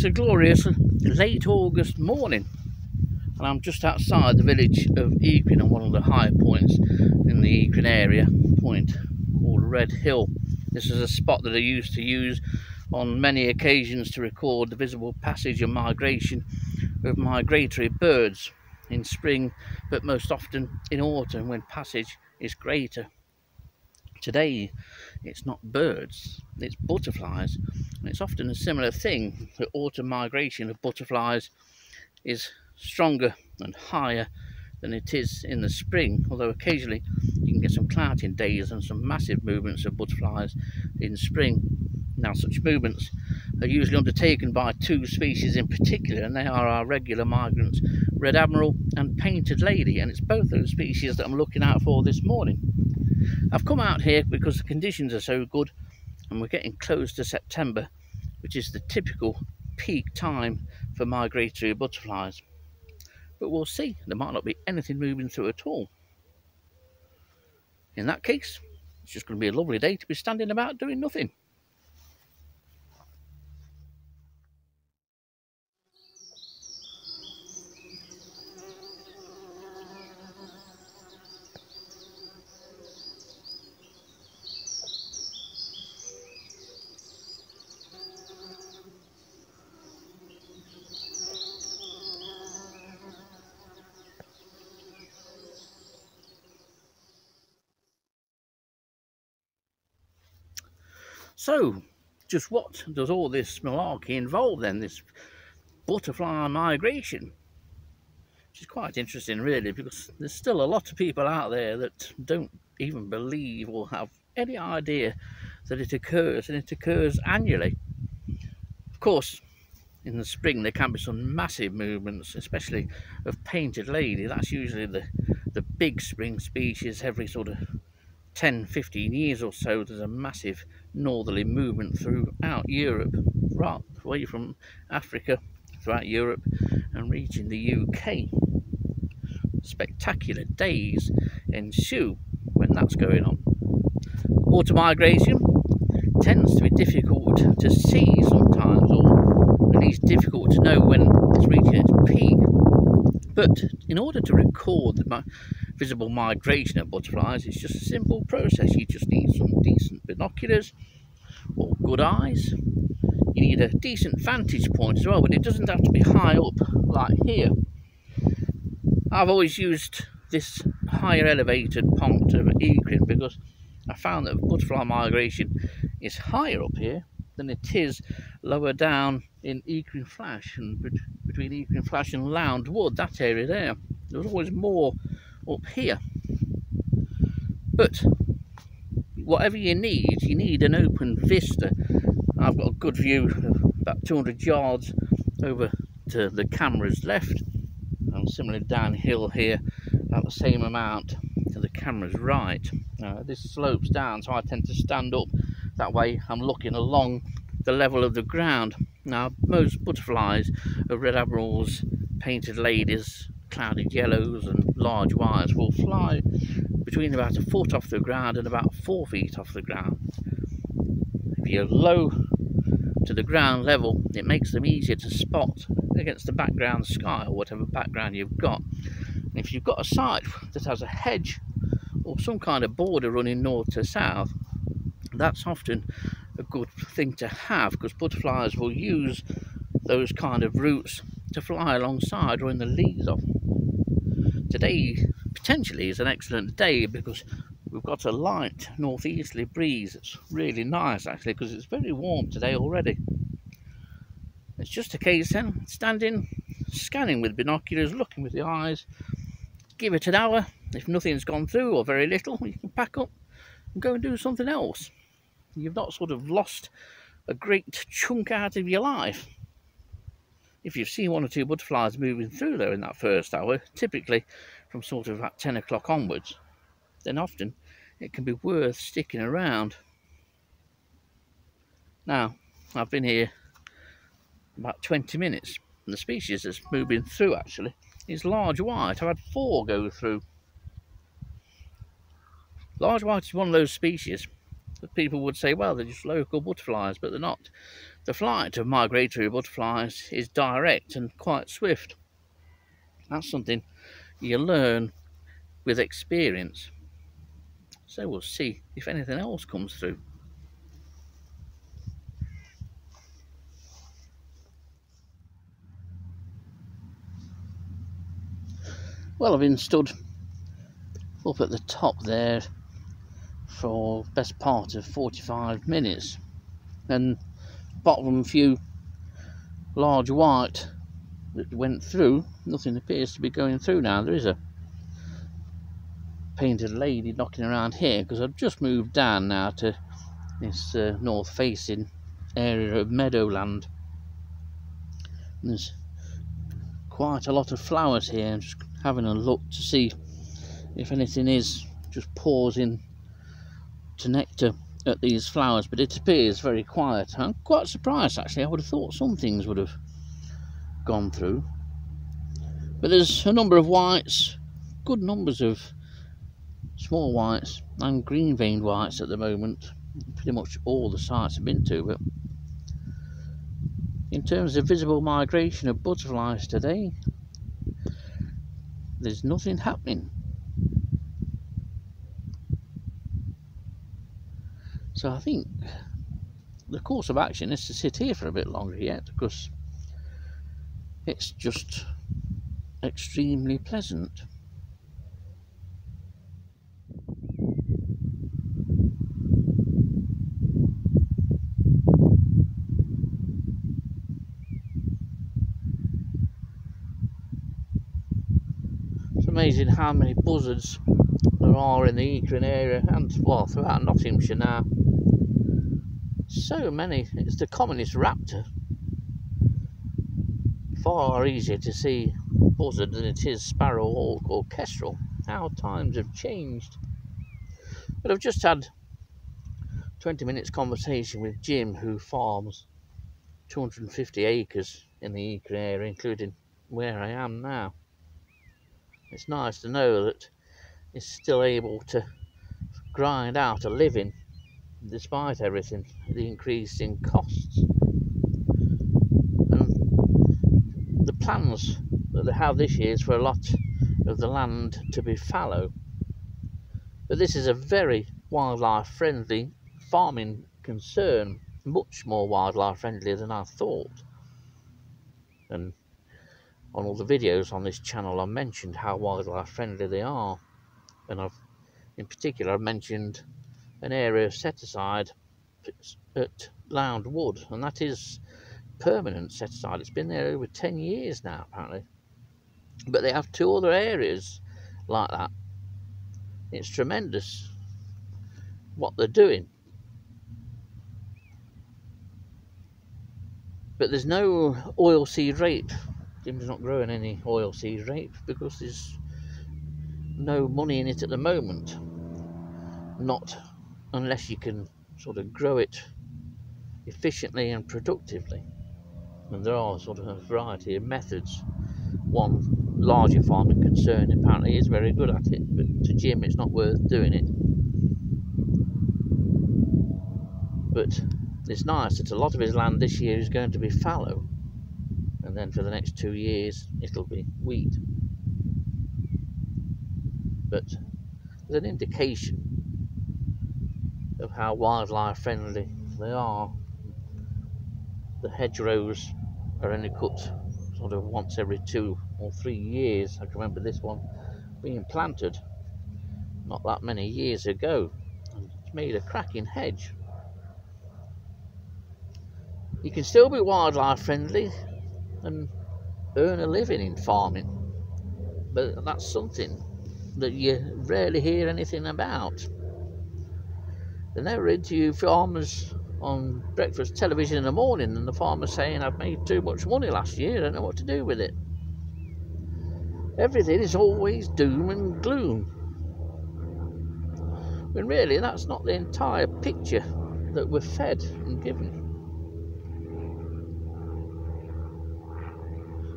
It's a glorious late August morning and I'm just outside the village of Eakring on one of the higher points in the Eakring area, point called Red Hill. This is a spot that I used to use on many occasions to record the visible passage and migration of migratory birds in spring but most often in autumn when passage is greater. Today it's not birds, it's butterflies. And it's often a similar thing. The autumn migration of butterflies is stronger and higher than it is in the spring, although occasionally you can get some clouting days and some massive movements of butterflies in spring. Now, such movements are usually undertaken by two species in particular, and they are our regular migrants, Red Admiral and Painted Lady, and it's both those species that I'm looking out for this morning. I've come out here because the conditions are so good and we're getting close to September, which is the typical peak time for migratory butterflies. But we'll see, there might not be anything moving through at all. In that case, it's just going to be a lovely day to be standing about doing nothing. So, just what does all this malarkey involve then, this butterfly migration? Which is quite interesting really because there's still a lot of people out there that don't even believe or have any idea that it occurs and it occurs annually. Of course, in the spring there can be some massive movements, especially of painted lady. That's usually the, the big spring species every sort of 10 15 years or so there's a massive northerly movement throughout Europe right away from Africa throughout Europe and reaching the UK spectacular days ensue when that's going on. Water migration tends to be difficult to see sometimes or at least difficult to know when it's reaching its peak. But in order to record the visible migration of butterflies, it's just a simple process. You just need some decent binoculars or good eyes. You need a decent vantage point as well, but it doesn't have to be high up like here. I've always used this higher elevated point of Eakring because I found that butterfly migration is higher up here than it is lower down in Eakring Flash and between Eakring Flash and Lound Wood, that area there. There's always more up here. But whatever you need, you need an open vista. I've got a good view of about 200 yards over to the camera's left and similarly downhill here about the same amount to the camera's right. Uh, this slopes down so I tend to stand up that way I'm looking along the level of the ground. Now most butterflies are red admirals, painted ladies, clouded yellows and large whites will fly between about a foot off the ground and about four feet off the ground. If you're low to the ground level, it makes them easier to spot against the background sky or whatever background you've got. And if you've got a site that has a hedge or some kind of border running north to south, that's often a good thing to have because butterflies will use those kind of routes to fly alongside or in the leaves of. Today potentially is an excellent day because we've got a light northeasterly breeze. It's really nice actually because it's very warm today already. It's just a case then, standing, scanning with binoculars, looking with the eyes. Give it an hour. If nothing's gone through or very little, you can pack up and go and do something else. You've not sort of lost a great chunk out of your life if you've seen one or two butterflies moving through there in that first hour, typically from sort of at 10 o'clock onwards, then often it can be worth sticking around. Now, I've been here about 20 minutes, and the species that's moving through actually is large white. I've had four go through. Large white is one of those species people would say, well, they're just local butterflies, but they're not. The flight of migratory butterflies is direct and quite swift. That's something you learn with experience. So we'll see if anything else comes through. Well, I've been stood up at the top there for best part of 45 minutes. And bottom few large white that went through nothing appears to be going through now. There is a painted lady knocking around here because I've just moved down now to this uh, north facing area of meadowland. And there's quite a lot of flowers here. I'm just having a look to see if anything is just pausing to nectar at these flowers, but it appears very quiet. I'm quite surprised actually. I would have thought some things would have gone through. But there's a number of whites, good numbers of small whites and green veined whites at the moment. Pretty much all the sites I've been to, but in terms of visible migration of butterflies today, there's nothing happening. So I think the course of action is to sit here for a bit longer yet because it's just extremely pleasant. It's amazing how many buzzards there are in the Eakring area and well throughout Nottinghamshire now so many. It's the commonest raptor. Far easier to see buzzard than it is sparrow, hawk, or kestrel. How times have changed. But I've just had 20 minutes conversation with Jim, who farms 250 acres in the Eakring area, including where I am now. It's nice to know that he's still able to grind out a living despite everything, the increase in costs. And the plans that they have this year is for a lot of the land to be fallow. But this is a very wildlife friendly farming concern, much more wildlife friendly than I thought. And on all the videos on this channel, I mentioned how wildlife friendly they are. And I've, in particular, I've mentioned an area set aside at Lound Wood, and that is permanent set aside. It's been there over 10 years now, apparently. But they have two other areas like that. It's tremendous what they're doing. But there's no oilseed rape. Jim's not growing any oilseed rape because there's no money in it at the moment. Not unless you can sort of grow it efficiently and productively. And there are sort of a variety of methods. One larger farming concern apparently is very good at it, but to Jim it's not worth doing it. But it's nice that a lot of his land this year is going to be fallow, and then for the next two years it'll be wheat. But there's an indication of how wildlife friendly they are. The hedgerows are only cut sort of once every two or three years. I can remember this one being planted not that many years ago. And it's made a cracking hedge. You can still be wildlife friendly and earn a living in farming, but that's something that you rarely hear anything about. They never interview farmers on breakfast television in the morning and the farmer saying, I've made too much money last year, I don't know what to do with it. Everything is always doom and gloom. When really that's not the entire picture that we're fed and given.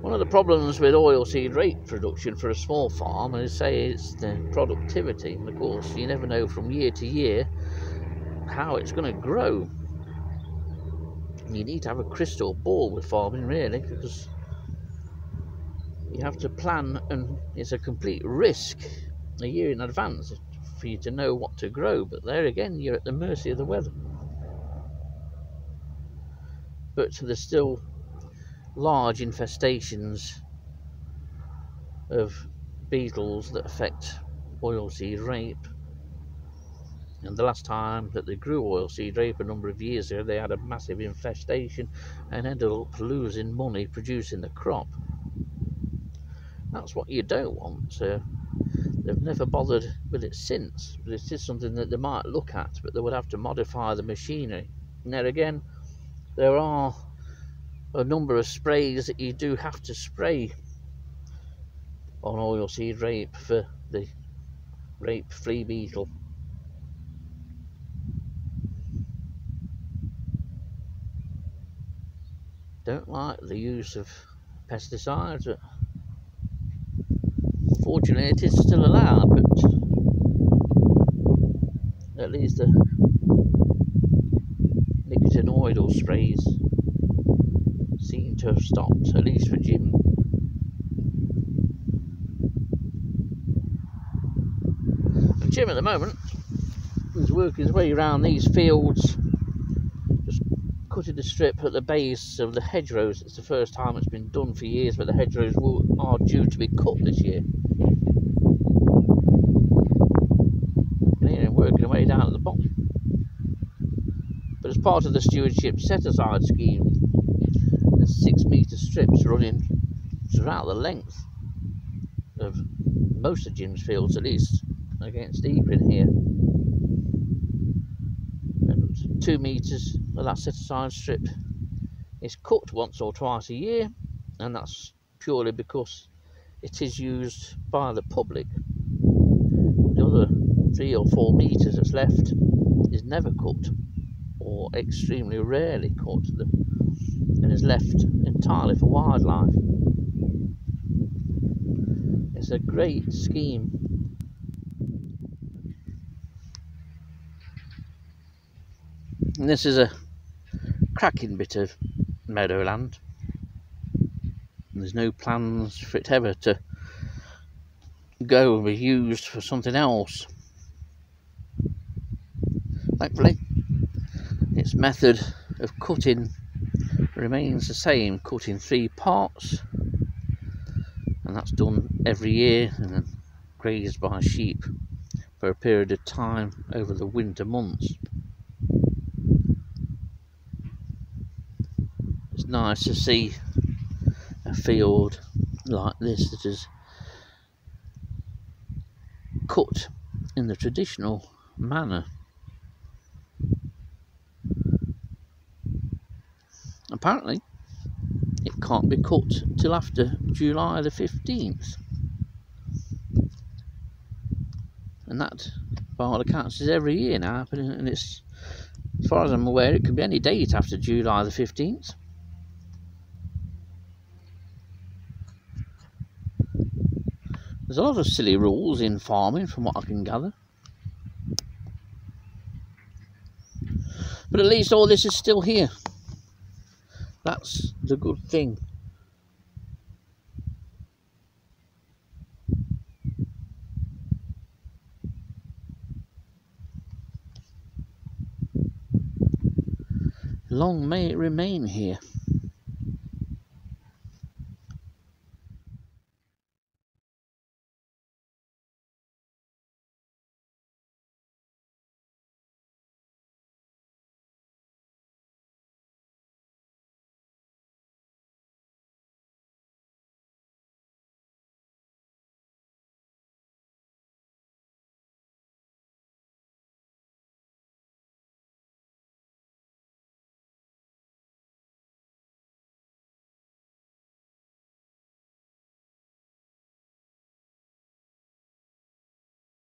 One of the problems with oilseed rape production for a small farm is say it's the productivity. And of course you never know from year to year how it's going to grow. You need to have a crystal ball with farming, really, because you have to plan, and it's a complete risk a year in advance for you to know what to grow. But there again, you're at the mercy of the weather. But there's still large infestations of beetles that affect oilseed rape. And the last time that they grew oilseed rape a number of years ago, they had a massive infestation and ended up losing money producing the crop. That's what you don't want. So they've never bothered with it since. But it is something that they might look at, but they would have to modify the machinery. And there again, there are a number of sprays that you do have to spray on oilseed rape for the rape flea beetle. Don't like the use of pesticides, but fortunately it is still allowed, but at least the nicotinoidal sprays seem to have stopped, at least for Jim. And Jim at the moment is working his way around these fields, cutting a strip at the base of the hedgerows. It's the first time it's been done for years, but the hedgerows will, are due to be cut this year. And working away down at the bottom. But as part of the stewardship set aside scheme, there's six metre strips running throughout the length of most of Jim's fields, at least against Ealing here. And two metres of that set aside strip is cut once or twice a year, and that's purely because it is used by the public. The other three or four metres that's left is never cut or extremely rarely cut. And is left entirely for wildlife. It's a great scheme. And this is a cracking bit of meadowland. And there's no plans for it ever to go and be used for something else. Thankfully, its method of cutting remains the same, cut in three parts, and that's done every year and then grazed by sheep for a period of time over the winter months. Nice to see a field like this that is cut in the traditional manner. apparently it can't be cut till after July the 15th. And that, by all accounts, is every year now, and it's, as far as I'm aware, it could be any date after July the 15th. There's a lot of silly rules in farming, from what I can gather. But at least all this is still here. That's the good thing. Long may it remain here.